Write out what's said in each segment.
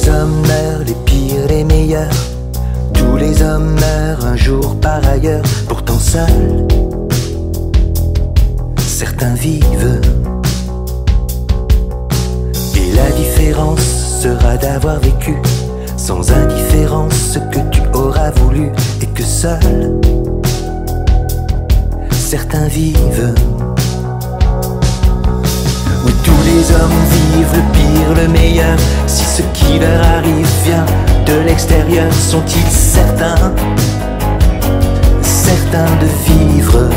les hommes meurent, les pires, les meilleurs. Tous les hommes meurent un jour par ailleurs, pourtant seuls. Certains vivent. Et la différence sera d'avoir vécu sans indifférence ce que tu auras voulu et que seuls certains vivent. Oui, tous les hommes vivent le meilleur. Si ce qui leur arrive vient de l'extérieur, sont-ils certains, certains de vivre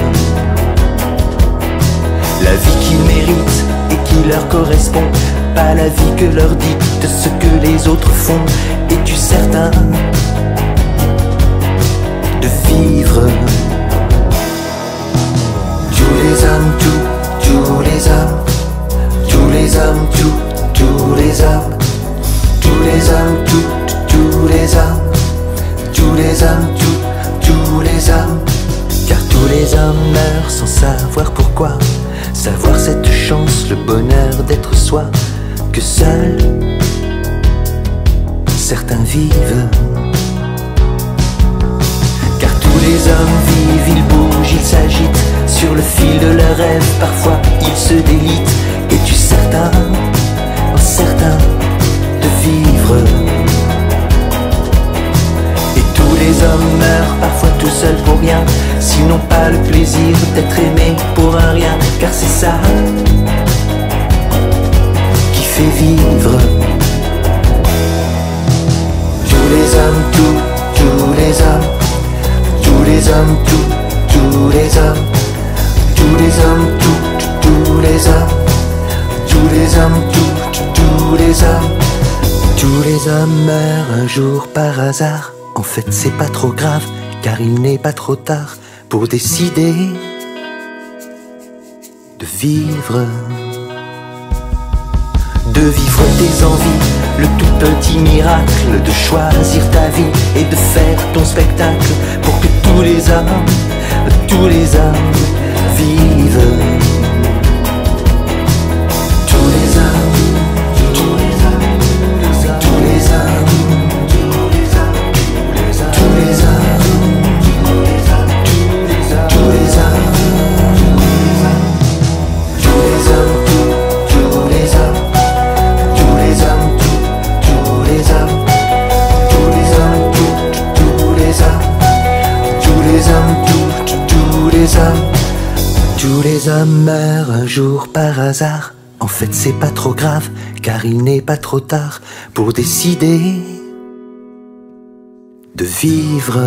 la vie qu'ils méritent et qui leur correspond, pas la vie que leur dit de ce que les autres font. Es-tu certain? De vivre? Tous les hommes, tous les hommes meurent sans savoir pourquoi, savoir cette chance, le bonheur d'être soi, que seuls certains vivent. Car tous les hommes vivent, ils bougent, ils s'agitent sur le fil de leurs rêves, parfois ils se délitent. Es-tu certain, certain de vivre? Et tous les hommes meurent n'ont pas le plaisir d'être aimés pour un rien, car c'est ça qui fait vivre. Tous les hommes, tous, tous les hommes, tous les hommes, tous, tous les hommes tous les hommes, tous, tous les hommes, tous les hommes, tous, tous les hommes, tous les hommes meurent un jour par hasard. En fait, c'est pas trop grave, car il n'est pas trop tard pour décider de vivre. De vivre tes envies, le tout petit miracle de choisir ta vie et de faire ton spectacle pour que tous les hommes, tous les hommes vivent. Hommes, tous les hommes. Tous les hommes meurent un jour par hasard. En fait, c'est pas trop grave, car il n'est pas trop tard pour décider de vivre.